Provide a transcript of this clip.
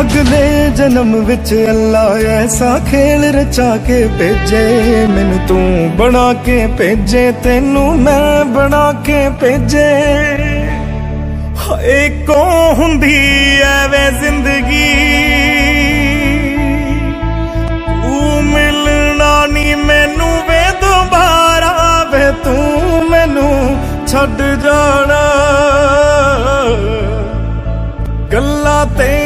ਅਗਲੇ ਜਨਮ ਵਿੱਚ ਅੱਲਾ ਐਸਾ ਖੇਲ ਰਚਾ ਕੇ ਭੇਜੇ, ਮੈਨੂੰ ਤੂੰ ਬਣਾ ਕੇ ਭੇਜੇ, ਤੈਨੂੰ ਮੈਂ ਬਣਾ ਕੇ ਭੇਜੇ। ਹਾਏ ਕੋ ਹੁੰਦੀ ਐ ਜ਼ਿੰਦਗੀ? ਤੂੰ ਮਿਲਣਾ ਨਹੀਂ, ਮੈਨੂੰ ਵੇ ਦੁਬਾਰਾ, ਵੇ ਤੂੰ ਮੈਨੂੰ ਛੱਡ ਜਾਣਾ। ਗੱਲਾਂ ਤੇ